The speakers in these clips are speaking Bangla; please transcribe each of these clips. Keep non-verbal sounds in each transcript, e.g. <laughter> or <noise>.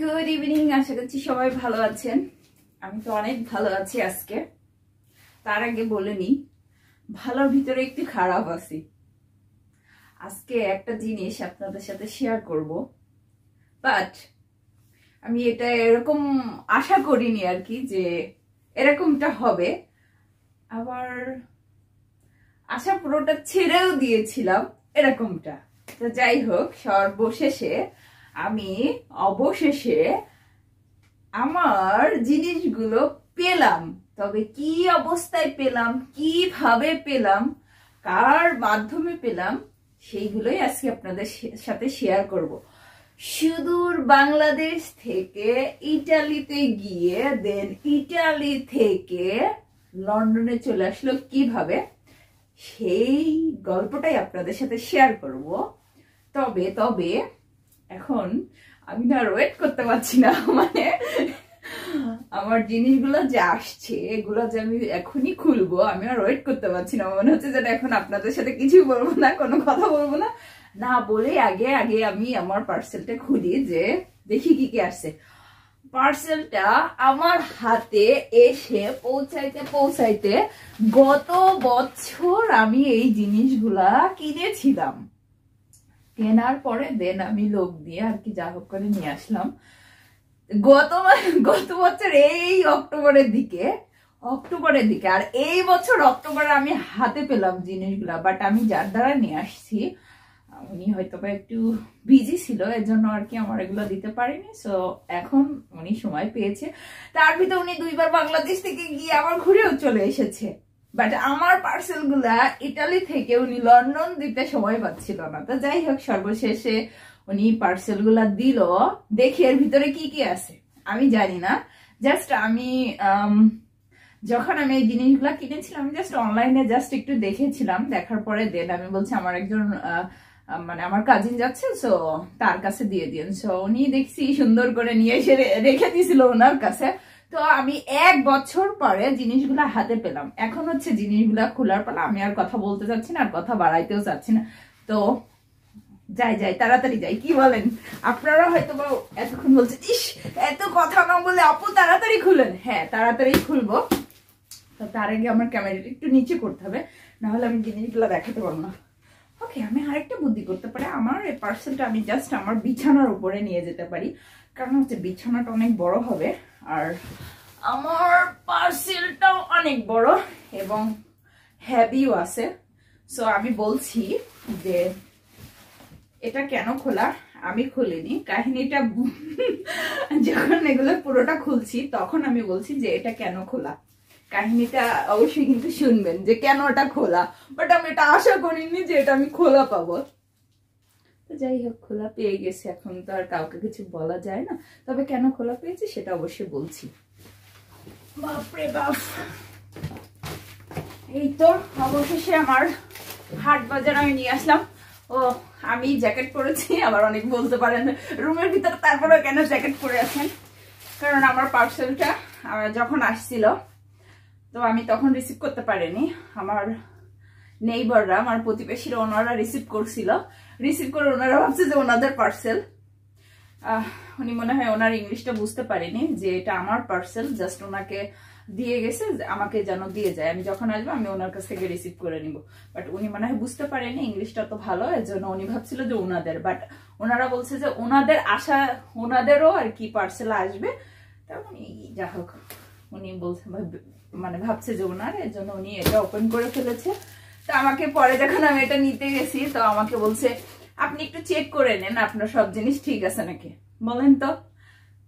গুড ইভিনিং আশা করছি সবাই ভালো আছেন। আমি তো অনেক ভালো আছি আজকে। তার আগে বলে নি ভালোর ভিতরে একটু খারাপ আছি। আজকে একটা জিনিস আপনাদের সাথে শেয়ার করব বাট আমি এটা এরকম আশা করিনি আর কি যে এরকমটা হবে। আবার আশা পুরোটা ছেড়েও দিয়েছিলাম এরকমটা। তো যাই হোক, সর্বশেষে আমি অবশেষে আমার জিনিসগুলো পেলাম। তবে কি অবস্থায় পেলাম, কীভাবে পেলাম, কার মাধ্যমে পেলাম, সেইগুলোই আজকে আপনাদের সাথে শেয়ার করব। সুদূর বাংলাদেশ থেকে ইটালিতে গিয়ে দেন ইটালি থেকে লন্ডনে চলে আসলো কীভাবে, সেই গল্পটাই আপনাদের সাথে শেয়ার করব। তবে তবে এখন আমি না ওয়েট করতে পারছি না <laughs> মানে আমার জিনিসগুলো যে আসছে, এগুলো যে আমি এখনই খুলবো, আমি আর ওয়েট করতে পারছি না। মনে হচ্ছে যেন এখন আপনাদের সাথে কিছুই বলব না, কোনো কথা বলব না। না বলে আগে আগে আমি আমার পার্সেলটা খুলি যে দেখি কি কি আসছে। পার্সেলটা আমার হাতে এসে পৌঁছাইতে পৌঁছাইতে গত বছর আমি এই জিনিসগুলা কিনেছিলাম। কেনার পরে দেন আমি লোক দিয়ে আর কি যা হোক করে নিয়ে আসলাম। গত গত বছর এই অক্টোবরের দিকে অক্টোবরের দিকে, আর এই বছর অক্টোবরে আমি হাতে পেলাম জিনিসগুলা বাট আমি যার দ্বারা নিয়ে আসছি, উনি হয়তো বা একটু বিজি ছিল এর জন্য আর কি আমার এগুলো দিতে পারেনি সো এখন উনি সময় পেয়েছে। তার ভিতরে উনি দুইবার বাংলাদেশ থেকে গিয়ে আবার ঘুরেও চলে এসেছে। বাট আমার পার্সেলগুলা ইটালি থেকে উনি লন্ডন দিতে সময় পাচ্ছিল না। তো যাই হোক, সর্বশেষে উনি পার্সেলগুলা দিল। দেখি এর ভিতরে কি কি আছে। আমি জানি না। জাস্ট আমি যখন আমি এই জিনিসগুলা কিনেছিলাম জাস্ট অনলাইনে জাস্ট একটু দেখেছিলাম। দেখার পরে দেন আমি বলছি, আমার একজন মানে আমার কাজিন যাচ্ছে সো তার কাছে দিয়ে দিন সো উনি দেখছি সুন্দর করে নিয়ে এসে রেখে দিয়েছিল ওনার কাছে। তো আমি এক বছর পরে জিনিসগুলা হাতে পেলাম। এখন হচ্ছে জিনিসগুলা খোলার পর আমি আর কথা বলতে চাচ্ছি না, আর কথা বাড়াইতেও চাচ্ছি না। তো যাই যাই, তাড়াতাড়ি যাই, কি বলেন? আপনারা হয়তো বা এতক্ষণ বলছেন ইস, এত কথা না বলে আপু তাড়াতাড়ি খুলেন। হ্যাঁ তাড়াতাড়ি খুলবো। তো তার আগে আমার ক্যামেরাটা একটু নিচে করতে হবে, নাহলে আমি জিনিসগুলো দেখাতে পারব না। ওকে আমি আরেকটা বুদ্ধি করতে পারি। আমার এই পার্সেলটা আমি জাস্ট আমার বিছানার উপরে নিয়ে যেতে পারি। কারণ হচ্ছে বিছানাটা অনেক বড় হবে, আর আমার পার্সেলটাও অনেক বড় এবং হ্যাভিও আছে। সো আমি বলছি যে এটা কেন খোলা? আমি খুলিনি। কাহিনীটা <laughs> যখন এগুলো পুরোটা খুলছি, তখন আমি বলছি যে এটা কেন খোলা? কাহিনীটা অবশ্যই কিন্তু শুনবেন যে কেন এটা খোলা? বাট আমি এটা আশা করিনি যে এটা আমি খোলা পাবো। তো যাই হোক, খোলা পেয়ে গেছে। এখন তো আর কাউকে কিছু বলা যায় না। তবে কেন খোলা পেয়েছি সেটা অবশ্যই বলছি। বাপরে বাপ। এই তো অবশেষে আমার হাট বাজার আমি নিয়ে আসলাম। ও, আমি জ্যাকেট পরেছি, আবার অনেক বলতে পারেন। রুমের ভিতরে তারপরে কেন জ্যাকেট পরে আছেন? কারণ আমার পার্সেলটা যখন আসছিল, তো আমি তখন রিসিভ করতে পারিনি। আমার নেইবাররা আমার প্রতিবেশীরা ওনারা রিসিভ করছিল। রিসিভ করে ওনারা ভাবছে যে ওনাদের পার্সেল উনি মনে হয় ওনার ইংলিশটা বুঝতে পারেনি যে এটা আমার পার্সেল জাস্ট ওনাকে দিয়ে গেছে আমাকে যেন দিয়ে যায়। আমি যখন আসব, আমি ওনার কাছ থেকে রিসিভ করে নিব। বাট উনি মনে হয় বুঝতে পারেনি, ইংলিশটা তো ভালো এর জন্য উনি ভাবছিল যে ওনাদের। বাট ওনারা বলছে যে ওনাদের আশা, ওনাদেরও আর কি পার্সেল আসবে। তা উনি, যা হোক, উনি বলছে মানে ভাবছে যে ওনার এর জন্য উনি এটা ওপেন করে ফেলেছে। তো আমাকে পরে যখন আমি এটা নিতে গেছি, তো আমাকে বলছে, আপনি একটু চেক করে নেন, আপনার সব জিনিস ঠিক আছে নাকি? বলেন তো,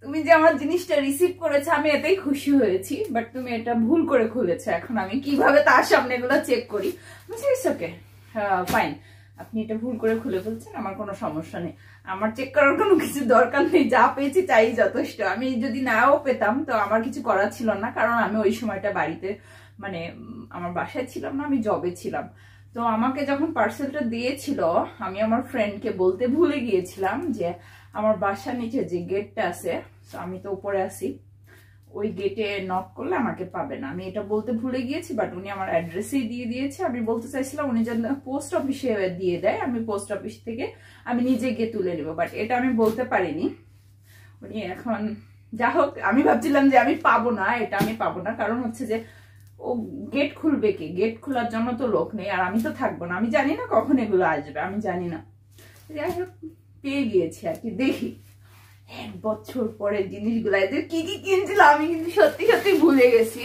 তুমি যে আমার জিনিসটা রিসিভ করেছ, আমি এতেই খুশি হয়েছি বাট তুমি এটা ভুল করে খুলেছো। এখন আমি কীভাবে তার সামনে এগুলো চেক করি? ওকে ফাইন আপনি এটা ভুল করে খুলে ফেলছেন, আমার কোনো সমস্যা নেই। আমার চেক করার কোনো কিছু দরকার নেই, যা পেয়েছি তাই যথেষ্ট। আমি যদি নাও পেতাম, তো আমার কিছু করার ছিল না, কারণ আমি ওই সময়টা বাড়িতে মানে আমার বাসায় ছিলাম না, আমি জবে ছিলাম। তো আমাকে যখন পার্সেলটা দিয়েছিল, আমি আমার ফ্রেন্ডকে বলতে ভুলে গিয়েছিলাম যে, আমার বাসার নিচে যে গেটটা আছে, তো আমি তো উপরে আছি, ওই গেটে নক করলে আমাকে পাবে না। আমি এটা বলতে ভুলে গিয়েছি বাট উনি আমার অ্যাড্রেসেই দিয়ে দিয়েছে। আমি বলতে চাইছিলাম, উনি যেন পোস্ট অফিসে দিয়ে দেয়, আমি পোস্ট অফিস থেকে আমি নিজে গিয়ে তুলে নেব। বাট এটা আমি বলতে পারিনি। উনি এখন যা হোক আমি ভাবছিলাম যে আমি পাবো না, এটা আমি পাবো না। কারণ হচ্ছে যে ও গেট খুলবে কে? গেট খোলার জন্য তো লোক নেই, আর আমি তো থাকব না। আমি জানি না কখন এগুলো আসবে, আমি জানি না। যাই হোক, পেয়ে গিয়েছি আর কি, দেখি। এক বছর পরে জিনিসগুলো, এদের কি কি কিনছিলাম আমি কিন্তু সত্যি সত্যি ভুলে গেছি।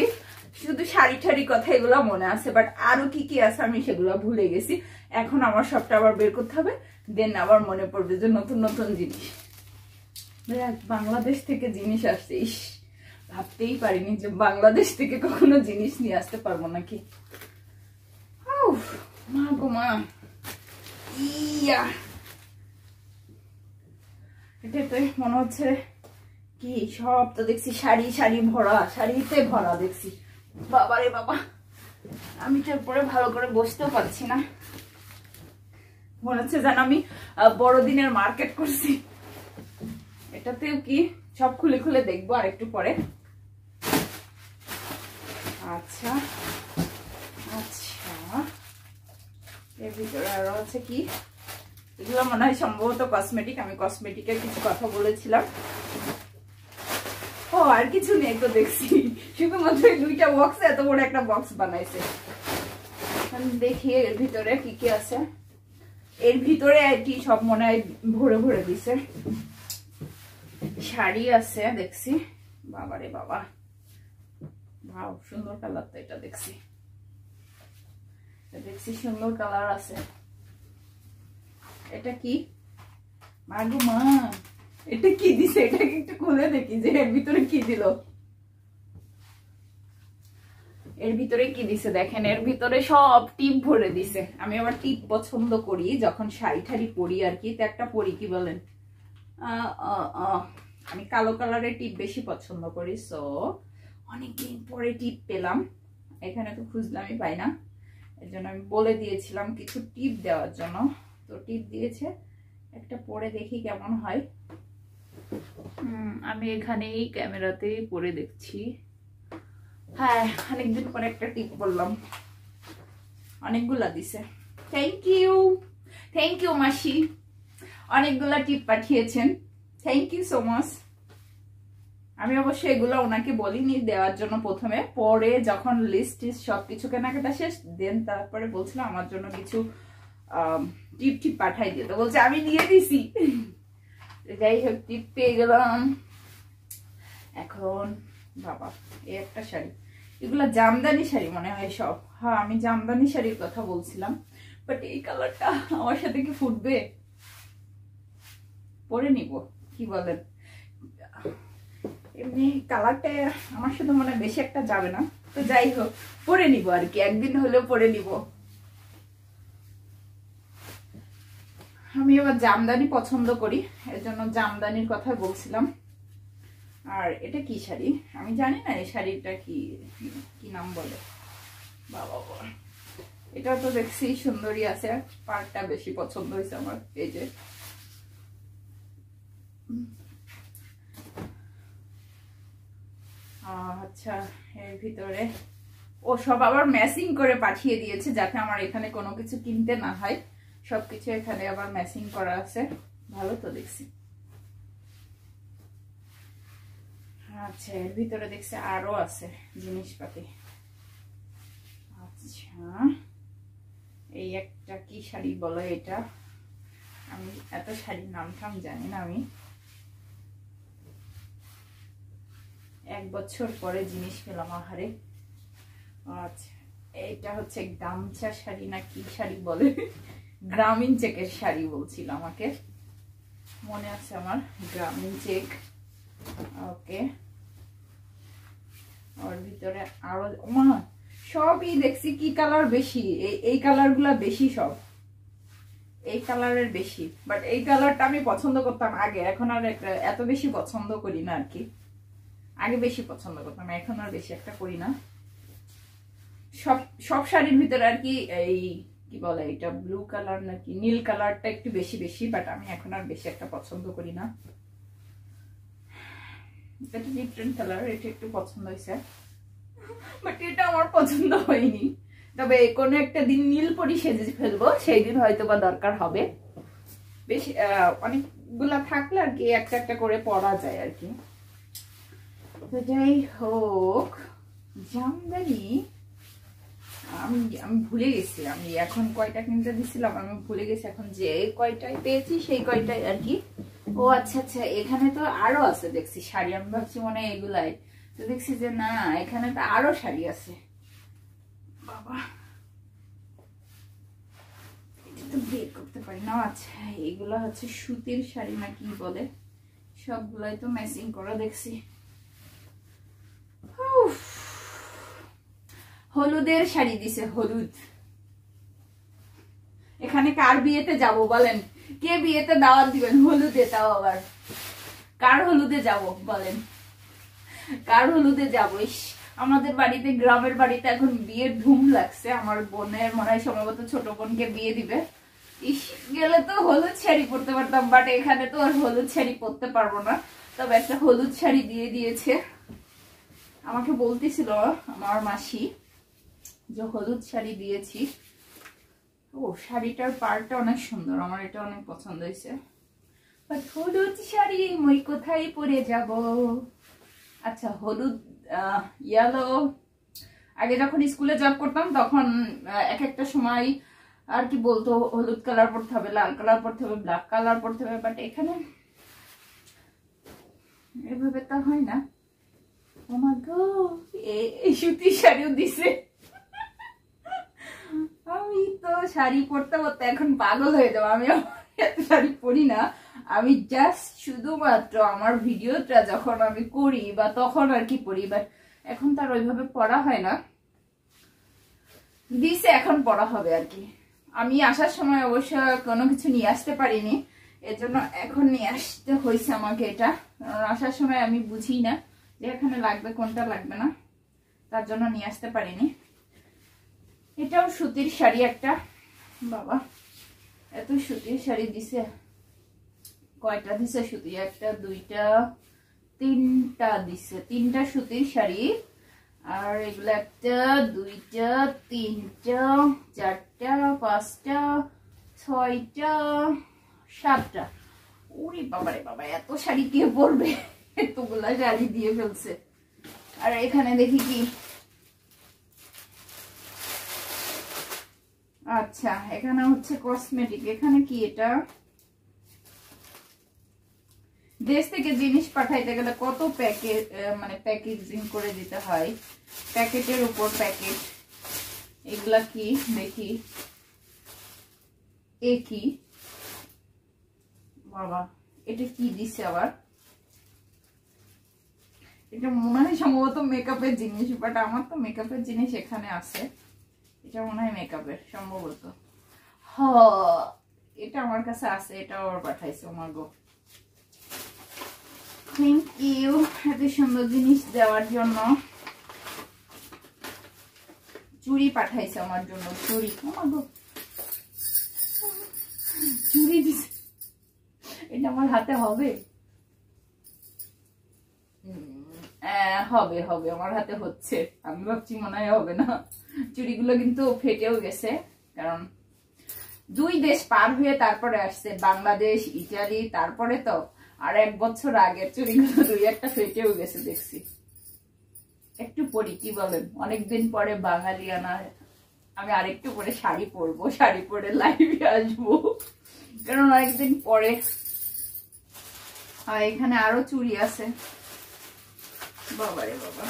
শুধু শাড়ি ঠাড়ি কথা এগুলো মনে আছে বাট আরও কি কি আছে আমি সেগুলো ভুলে গেছি। এখন আমার সবটা আবার বের করতে হবে দেন আবার মনে পড়বে যে নতুন নতুন জিনিস। বাংলাদেশ থেকে জিনিস আসছে, ইস। ভাবতেই পারিনি যে বাংলাদেশ থেকে কখনো জিনিস নিয়ে আসতে পারব নাকি। মা গো মা। ইয়া। এটাতে মনে হচ্ছে কি সব তো দেখছি, শাড়ি শাড়ি ভরা, শাড়িতে ভরা দেখছি। বাবারে বাবা। আমি তো পরে ভালো করে বসতেও পারছি না। মনে হচ্ছে যেন আমি বড়দিনের মার্কেট করছি। এটাতেও কি সব খুলে খুলে দেখব আর একটু পরে। আচ্ছা। আচ্ছা। এর ভিতরে আরও আছে কি? এগুলো মনে হয় সম্ভবত কসমেটিক আমি কসমেটিকের কিছু কথা বলেছিলাম। ও, আর কিছু নেই তো দেখছি। শুধুমাত্র দুইটা বক্স এত বড় একটা বক্স বানাইছে। দেখি এর ভিতরে কি কি আছে। এর ভিতরে আর কি সব মনে হয় ভরে ভরে দিছে। শাড়ি আছে, দেখছি। বাবারে বাবা। ভাও সুন্দর কালার তো এটা দেখছি। দেখছি সুন্দর কালার আছে। এটা কি? মা এটা কি দিছে? একটু খুলে দেখি যে এর ভিতরে কি দিল। এর ভিতরে কি দিছে? দেখেন, এর ভিতরে সব টিপ ভরে দিছে। আমি আবার টিপ পছন্দ করি, যখন শাড়ি ঠাড়ি পরি আর কি, তো একটা পরি, কি বলেন? আমি কালো কালারের টিপ বেশি পছন্দ করি সো অনেকদিন পরে টিপ পেলাম। এখানে তো খুঁজলামই পাই না। এর জন্য আমি বলে দিয়েছিলাম কিছু টিপ দেওয়ার জন্য। তো টিপ দিয়েছে। একটা পরে দেখি কেমন হয়। আমি এখানে এই ক্যামেরাতেই পরে দেখছি। হ্যাঁ অনেকদিন পরে একটা টিপ বললাম। অনেকগুলা দিছে। থ্যাংক ইউ থ্যাংক ইউ মাসি। অনেকগুলা টিপ পাঠিয়েছেন। থ্যাংক ইউ সো মাচ আমি অবশ্য এগুলো ওনাকে বলিনি দেওয়ার জন্য প্রথমে। পরে যখন লিস্ট টিস্ট সবকিছু কেনাকাটা শেষ দেন তারপরে বলছিলাম আমার জন্য কিছু টিপ টিপ পাঠাই দিয়ে তো বলছে, আমি নিয়ে দিছি। যাই হোক টিপ পেয়ে গেলাম। এখন, বাবা এই একটা শাড়ি। এগুলা জামদানি শাড়ি মনে হয় সব। হ্যাঁ আমি জামদানি শাড়ির কথা বলছিলাম বাট এই কালারটা আমার সাথে কি ফুটবে? পরে নিব, কি বলেন? এমনি কালারটা আমার সাথে মনে বেশি একটা যাবে না। তো যাই হোক, পরে নিব আর কি, একদিন হলেও পরে নিব। আমি আবার জামদানি পছন্দ করি, এর জন্য জামদানির কথা বলছিলাম। আর এটা কি শাড়ি? আমি জানি না এই শাড়িটা কি কি নাম বলে? বাবা বাবা। এটা তো দেখছি সুন্দরী আছে পার্টটা বেশি পছন্দ হয়েছে আমার, এই যে। আচ্ছা এর ভিতরে। ও সব আবার ম্যাচিং করে পাঠিয়ে দিয়েছে যাতে আমার এখানে কোনো কিছু কিনতে না হয়। সবকিছু এখানে আবার ম্যাচিং করা আছে। ভালো তো দেখছি। আচ্ছা এর ভিতরে দেখছি আরও আছে জিনিসপাতি। আচ্ছা এই একটা কি শাড়ি বলো এটা? আমি এত শাড়ির নাম টাম জানি না আমি। এক বছর পরে জিনিস পেলাম, আহারে। আচ্ছা এইটা হচ্ছে গামছা শাড়ি না কি শাড়ি বলে? গ্রামীণ চেকের শাড়ি বলছিল আমাকে। মনে আছে আমার, গ্রামীণ চেক। ওকে। ওর ভিতরে আরও, মা, সবই দেখছি কি কালার বেশি। এই এই কালারগুলা বেশি সব। এই কালারের বেশি। বাট এই কালারটা আমি পছন্দ করতাম আগে, এখন আর একটা- এত বেশি পছন্দ করি না আর কি। আগে বেশি পছন্দ করতাম এখন আর বেশি একটা করি না। সব সব শাড়ির ভিতরে আর কি এই কি বলে এটা ব্লু কালার নাকি নীল কালারটা একটু বেশি বেশি বাট আমি এখন আর বেশি একটা পছন্দ করি না। এটা ডিফারেন্ট কালার এটা একটু পছন্দ হয়েছে। বাট এটা আমার পছন্দ হয়নি। তবে কোনো একটা দিন নীল পরি সেজে ফেলব সেই দিন হয়তো বা দরকার হবে। বেশ আহ, অনেক থাকলে আর কি একটা একটা করে পরা যায় আর কি। তো যাই হোক জামদানি, আমি আমি ভুলে গেছি আমি এখন কয়টা কিনতে দিছিলাম, আমি ভুলে গেছি এখন যে কয়টায় পেয়েছি, সেই কয়টাই আর কি। ও আচ্ছা আচ্ছা এখানে তো আরও আছে, দেখছি, শাড়ি আমি ভাবছি মনে হয় এগুলাই। তো দেখছি যে না, এখানে তো আরও শাড়ি আছে। বাবা। এটা তো বের করতে পারি না। আচ্ছা এগুলো হচ্ছে সুতির শাড়ি না কি বলে? সবগুলাই তো ম্যাচিং করা দেখছি। হলুদের শাড়ি দিছে, হলুদ। এখানে কার বিয়েতে যাব বলেন? কে বিয়েতে দাওয়াত দিবেন? হলুদে তাও আবার। কার হলুদে যাব বলেন? কার হলুদে যাব? আমাদের বাড়িতে, গ্রামের বাড়িতে এখন বিয়ের ধুম লাগছে। আমার বোনের মনে হয় সম্ভবত ছোট বোনকে বিয়ে দিবে। ইস, গেলে তো হলুদ শাড়ি পরতে পারতাম বাট এখানে তো আর হলুদ শাড়ি পরতে পারব না। তবে একটা হলুদ শাড়ি দিয়ে দিয়েছে। আমাকে বলতেছিল আমার মাসি যে, হলুদ শাড়ি দিয়েছি। ও, শাড়িটার পাড়টা অনেক সুন্দর, আমার এটা অনেক পছন্দ হয়েছে। হলুদ শাড়ি মই কোথায় পরে যাব? আচ্ছা হলুদ ইয়ালো আগে যখন স্কুলে জব করতাম, তখন এক একটা সময় আর কি বলতো, হলুদ কালার পরতে হবে, লাল কালার পরতে হবে ব্ল্যাক কালার পরতে হবে বাট এখানে এভাবে তো হয় না। আমার গো এই সুতির শাড়িও দিছে। আমি তো শাড়ি পরতে পরতে এখন পাগল হয়ে যাব। আমি এত শাড়ি পরি না। আমি জাস্ট শুধুমাত্র আমার ভিডিওটা যখন আমি করি বা তখন আর কি পড়ি বাট এখন তার ওইভাবে পড়া হয় না। দিছে, এখন পড়া হবে আর কি। আমি আসার সময় অবশ্য কোনো কিছু নিয়ে আসতে পারিনি। এর জন্য এখন নিয়ে আসতে হয়েছে আমাকে এটা। আসার সময় আমি বুঝি না। এখানে লাগবে, কোনটা লাগবে না? তার জন্য নিয়ে আসতে পারিনি। এটাও সুতির শাড়ি একটা। বাবা, এত সুতির শাড়ি দিছে। কয়টা দিছে সুতি? একটা, দুইটা, তিনটা দিছে। তিনটা সুতির শাড়ি। আর এগুলো একটা, দুইটা, তিনটা, চারটা, পাঁচটা, ছয়টা, সাতটা। ওরে বাবারে বাবা, এত শাড়ি কে পরবে? এতগুলা শাড়ি দিয়ে ফেলছে। আর এখানে দেখি কি? আচ্ছা এখানে হচ্ছে কসমেটিক এখানে কি এটা? দেশ থেকে জিনিস পাঠাইতে গেলে কত প্যাকেট মানে প্যাকেজিং করে দিতে হয়? প্যাকেটের উপর প্যাকেট। এগুলা কি? দেখি। এ কি? বাবা, এটা কি দিছে আবার? এটা মনে হয় সম্ভবত মেকআপের জিনিস বাট আমার তো মেকআপের জিনিস এখানে আছে। এটা মনে হয় মেকআপের সম্ভবত। হ, এটা আমার কাছে আছে এটা আবার পাঠাইছে আমার গো থ্যাংক ইউ এত সুন্দর জিনিস দেওয়ার জন্য। চুড়ি পাঠাইছে আমার জন্য, চুড়ি। আমার গো চুড়ি এটা আমার হাতে হবে। হবে হবে, আমার হাতে হচ্ছে। আমি ভাবছি মনে হয় হবে না। চুড়িগুলো কিন্তু ফেটেও গেছে, কারণ দুই দেশ পার হয়ে তারপরে আসছে, বাংলাদেশ, ইটালি, তারপরে তো আর এক বছর আগে চুড়িগুলো দুই একটা ফেটেও গেছে, দেখছি। একটু পরি, কি বলেন? অনেকদিন পরে বাঙালি আনা, আমি আরেকটু পরে শাড়ি পরবো, শাড়ি পরে লাইভে আসব। কারণ অনেকদিন পরে আর এখানে আরও চুড়ি আছে। বাবারে বাবা।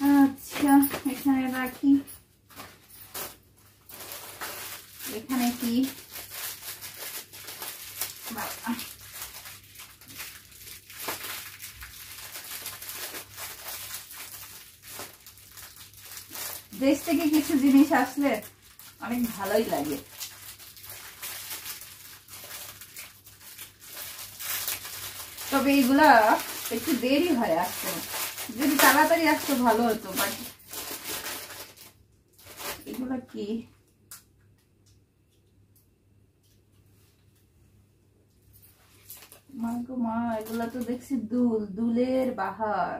আচ্ছা এখানে রাখি। এখানে কি? বাবা। দেশ থেকে কিছু জিনিস আসলে অনেক ভালোই লাগে। তবে এইগুলা একটু দেরি হয় আসতে। যদি তাড়াতাড়ি আসতো ভালো হতো বাট এগুলা কি? মা এগুলা তো দেখছি দুল, দুলের বাহার।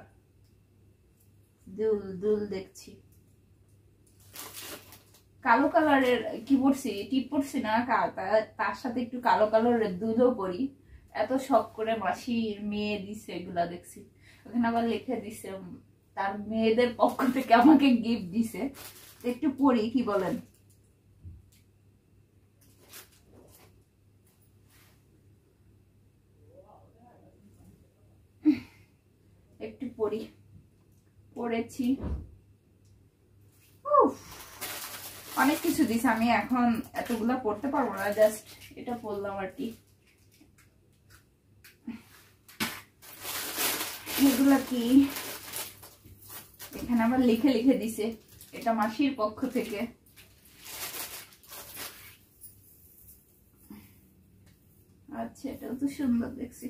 দুল দুল দেখছি। কালো কালারের কি পরছি? টিপ পরছি না? তার সাথে একটু কালো কালারের দুধও পরি। এত শখ করে মাসির মেয়ে দিছে, এগুলা দেখছি। ওখানে আবার লিখে দিছে, তার মেয়েদের পক্ষ থেকে আমাকে গিফট দিছে। একটু পড়ি, কি বলেন? একটু পড়ি। পড়েছি। অনেক কিছু দিস আমি এখন এতগুলা পড়তে পারব না জাস্ট এটা পড়লাম আর কি। এগুলা কি? এখানে আবার লিখে লিখে দিছে। এটা মাসির পক্ষ থেকে। আচ্ছা এটাও তো সুন্দর দেখছি।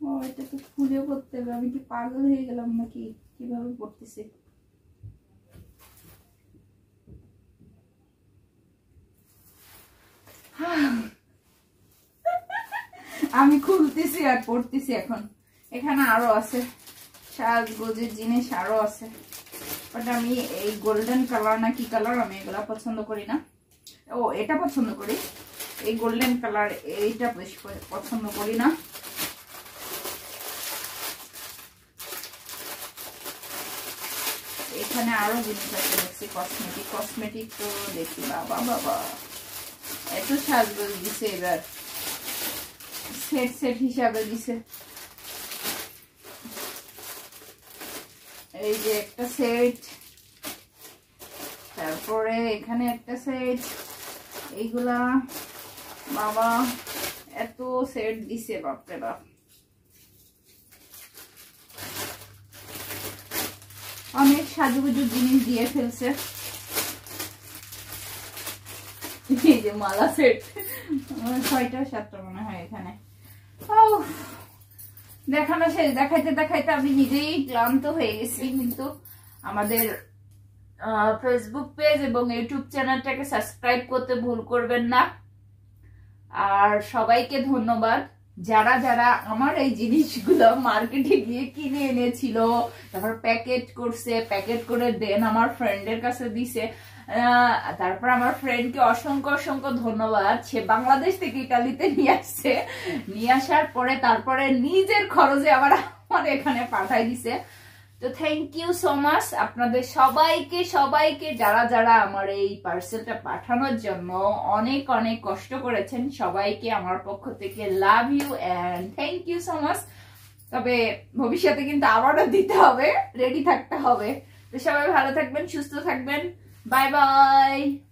ও, এটা তো খুলে পড়তে হবে। আমি কি পাগল হয়ে গেলাম নাকি? কীভাবে পড়তেছি আমি খুলতেছি আর পড়তেছি এখন। এখানে আরও আছে। সাজগোজের জিনিস আরও আছে। বাট আমি এই গোল্ডেন কালার না কি কালার আমি এগুলা পছন্দ করি না। ও, এটা পছন্দ করি। এই গোল্ডেন কালার এইটা বেশি পছন্দ করি না। এখানে আরও জিনিস আছে, দেখছি কসমেটিক কসমেটিক তো দেখি। বাবা বাবা। এত সাজগোজ দিছে এবার। সেট সেট হিসাবে দিছে। এই যে একটা সেট তারপরে এখানে একটা সেট এইগুলা বাবা এত সেট দিছে বাপরে বাপ। অনেক সাজুগুজু জিনিস দিয়ে ফেলছে। এই যে মালা সেট ছয়টা সাতটা মনে হয় এখানে। দেখানো শেষ। দেখাইতে দেখাইতে আমি নিজেই ক্লান্ত হয়ে গেছি, কিন্তু আমাদের ফেসবুক পেজ এবং ইউটিউব চ্যানেলটাকে সাবস্ক্রাইব করতে ভুল করবেন না। আর সবাইকে ধন্যবাদ। যারা যারা আমার এই জিনিসগুলো মার্কেটে গিয়ে কিনে এনেছিল, তারপর প্যাকেট করছে প্যাকেট করে দেন আমার ফ্রেন্ডের কাছে দিছে। তারপর আমার ফ্রেন্ডকে অসংখ্য অসংখ্য ধন্যবাদ। সে বাংলাদেশ থেকে ইটালিতে নিয়ে আসছে। নিয়ে আসার পরে তারপরে নিজের খরচে আবার আমার এখানে পাঠাই দিছে। তো থ্যাংক ইউ সো মাচ আপনাদের সবাইকে সবাইকে যারা যারা আমার এই পার্সেলটা পাঠানোর জন্য অনেক অনেক কষ্ট করেছেন, সবাইকে আমার পক্ষ থেকে love you and thank you so much তবে ভবিষ্যতে কিন্তু আবারও দিতে হবে রেডি থাকতে হবে। তো সবাই ভালো থাকবেন, সুস্থ থাকবেন। Bye bye.